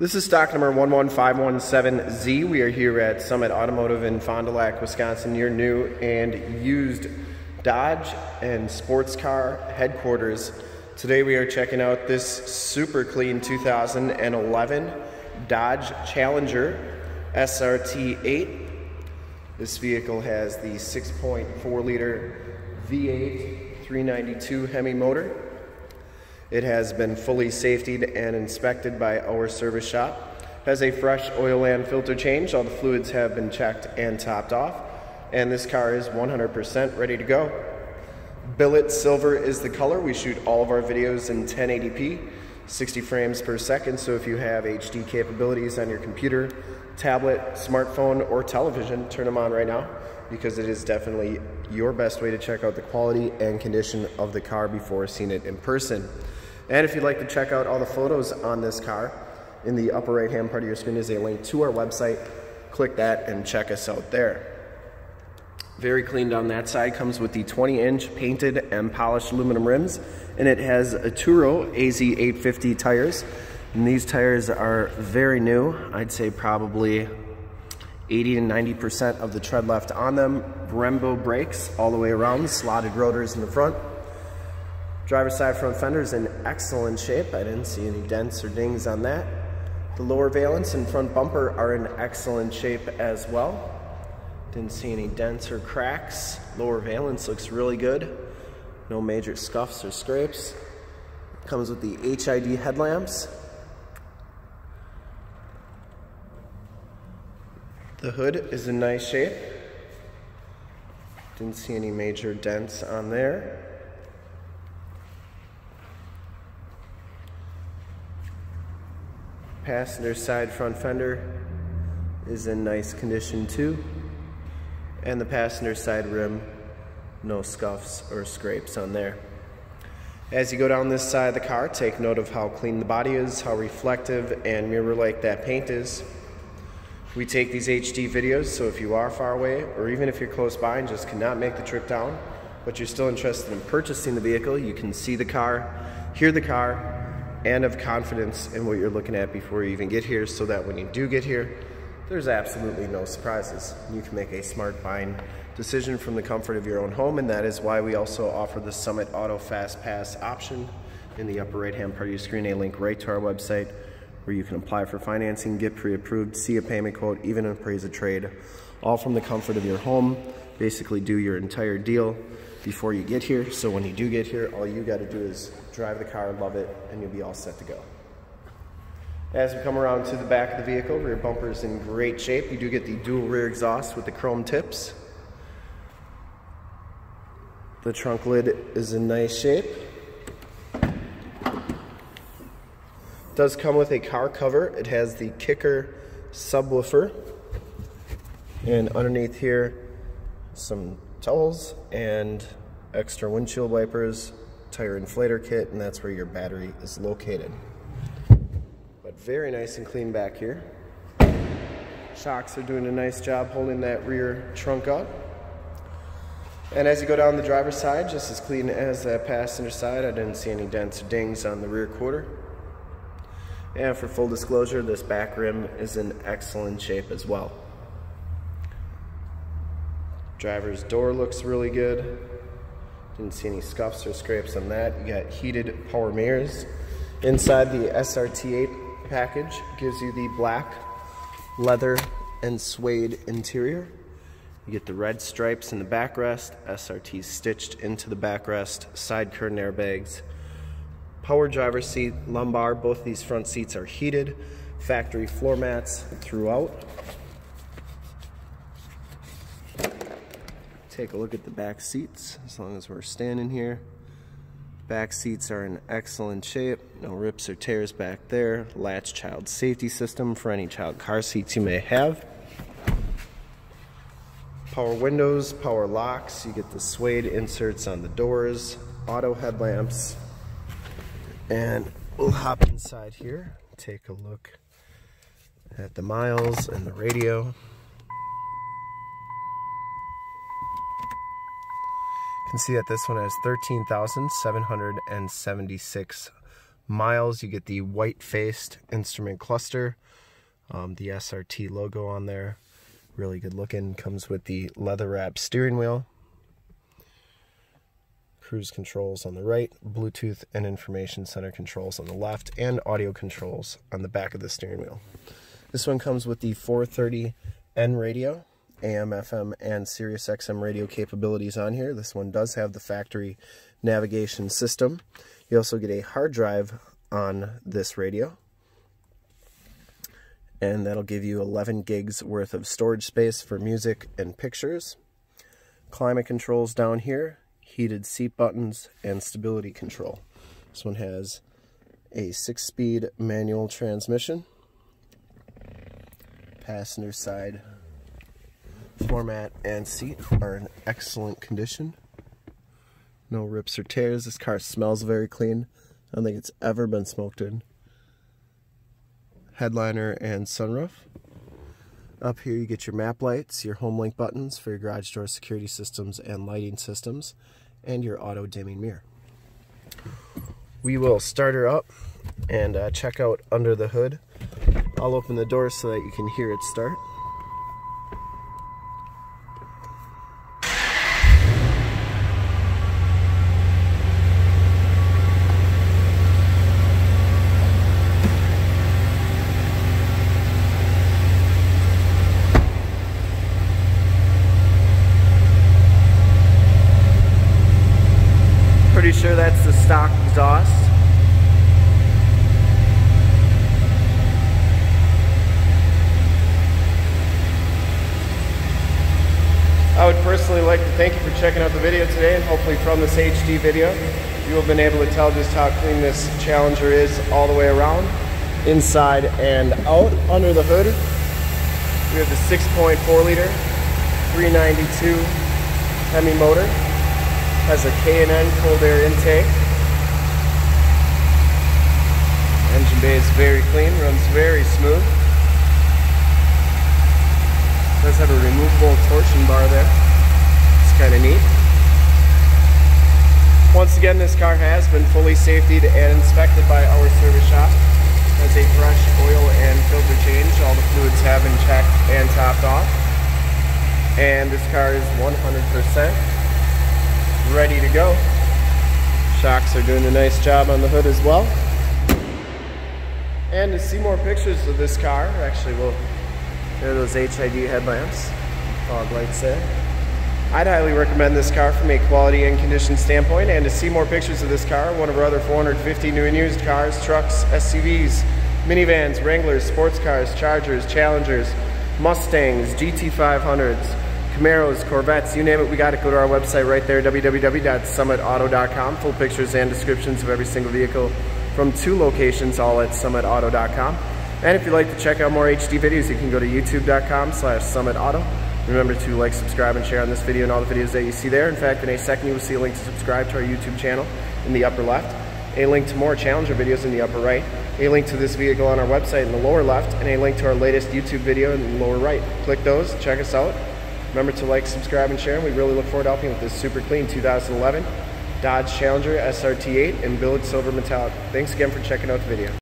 This is stock number 11517Z. We are here at Summit Automotive in Fond du Lac, Wisconsin, your new and used Dodge and sports car headquarters. Today we are checking out this super clean 2011 Dodge Challenger SRT 8. This vehicle has the 6.4 liter V8 392 Hemi motor. It has been fully safetied and inspected by our service shop. Has a fresh oil and filter change. All the fluids have been checked and topped off. And this car is 100% ready to go. Billet silver is the color. We shoot all of our videos in 1080p, 60 frames per second. So if you have HD capabilities on your computer, tablet, smartphone, or television, turn them on right now because it is definitely your best way to check out the quality and condition of the car before seeing it in person. And if you'd like to check out all the photos on this car, in the upper right hand part of your screen is a link to our website. Click that and check us out there. Very clean down that side, comes with the 20 inch painted and polished aluminum rims, and it has Atturo AZ850 tires. And these tires are very new. I'd say probably 80 to 90% of the tread left on them. Brembo brakes all the way around, slotted rotors in the front. Driver's side front fender is in excellent shape. I didn't see any dents or dings on that. The lower valence and front bumper are in excellent shape as well. Didn't see any dents or cracks. Lower valence looks really good. No major scuffs or scrapes. Comes with the HID headlamps. The hood is in nice shape. Didn't see any major dents on there. Passenger side front fender is in nice condition too. And the passenger side rim, no scuffs or scrapes on there. As you go down this side of the car, take note of how clean the body is, how reflective and mirror-like that paint is. We take these HD videos, so if you are far away, or even if you're close by and just cannot make the trip down, but you're still interested in purchasing the vehicle, you can see the car, hear the car, and of confidence in what you're looking at before you even get here so that when you do get here, there's absolutely no surprises. You can make a smart buying decision from the comfort of your own home and that is why we also offer the Summit Auto Fast Pass option in the upper right hand part of your screen, a link right to our website where you can apply for financing, get pre-approved, see a payment quote, even appraise a trade, all from the comfort of your home. Basically do your entire deal before you get here. So when you do get here, all you gotta do is drive the car, love it, and you'll be all set to go. As we come around to the back of the vehicle, rear bumper is in great shape. You do get the dual rear exhaust with the chrome tips. The trunk lid is in nice shape. does come with a car cover. It has the kicker subwoofer. And underneath here, some towels and extra windshield wipers, tire inflator kit, and that's where your battery is located. But very nice and clean back here. Shocks are doing a nice job holding that rear trunk up. And as you go down the driver's side, just as clean as that passenger side, I didn't see any dents or dings on the rear quarter. And for full disclosure, this back rim is in excellent shape as well. Driver's door looks really good. Didn't see any scuffs or scrapes on that. You got heated power mirrors. Inside the SRT8 package gives you the black leather and suede interior. You get the red stripes in the backrest, SRT stitched into the backrest, side curtain airbags, power driver seat, lumbar, both these front seats are heated, factory floor mats throughout. Take a look at the back seats as long as we're standing here. Back seats are in excellent shape, no rips or tears back there. Latch child safety system for any child car seats you may have. Power windows, power locks, you get the suede inserts on the doors, auto headlamps. And we'll hop inside here, take a look at the miles and the radio. Can see that this one has 13,776 miles. You get the white-faced instrument cluster, um, the SRT logo on there. Really good looking. Comes with the leather wrap steering wheel. Cruise controls on the right, Bluetooth and information center controls on the left, and audio controls on the back of the steering wheel. This one comes with the 430N radio. AM, FM, and Sirius XM radio capabilities on here. This one does have the factory navigation system. You also get a hard drive on this radio. And that'll give you 11 gigs worth of storage space for music and pictures. Climate controls down here, heated seat buttons, and stability control. This one has a six-speed manual transmission. Passenger side floor mat and seat are in excellent condition. No rips or tears. This car smells very clean. I don't think it's ever been smoked in. Headliner and sunroof. Up here you get your map lights, your home link buttons for your garage door security systems and lighting systems, and your auto dimming mirror. We will start her up and uh, check out under the hood. I'll open the door so that you can hear it start. Pretty sure that's the stock exhaust. I would personally like to thank you for checking out the video today and hopefully from this HD video you have been able to tell just how clean this Challenger is all the way around, inside and out. Under the hood we have the 6.4 liter 392 Hemi motor has a K&N cold air intake. Engine bay is very clean, runs very smooth. Does have a removable torsion bar there. It's kind of neat. Once again, this car has been fully safetied and inspected by our service shop. Has a fresh oil and filter change. All the fluids have been checked and topped off. And this car is 100% ready to go. Shocks are doing a nice job on the hood as well. And to see more pictures of this car, actually, well, there are those HID headlamps, fog lights there. I'd highly recommend this car from a quality and condition standpoint. And to see more pictures of this car, one of our other 450 new and used cars, trucks, SUVs, minivans, Wranglers, sports cars, Chargers, Challengers, Mustangs, GT500s, Camaros, Corvettes, you name it, we got it. Go to our website right there, www.summitauto.com. Full pictures and descriptions of every single vehicle from two locations, all at summitauto.com. And if you'd like to check out more HD videos, you can go to youtube.com slash summitauto. Remember to like, subscribe, and share on this video and all the videos that you see there. In fact, in a second, you will see a link to subscribe to our YouTube channel in the upper left, a link to more Challenger videos in the upper right, a link to this vehicle on our website in the lower left, and a link to our latest YouTube video in the lower right. Click those, check us out, Remember to like, subscribe, and share. And we really look forward to helping with this super clean 2011 Dodge Challenger SRT8 in billet silver metallic. Thanks again for checking out the video.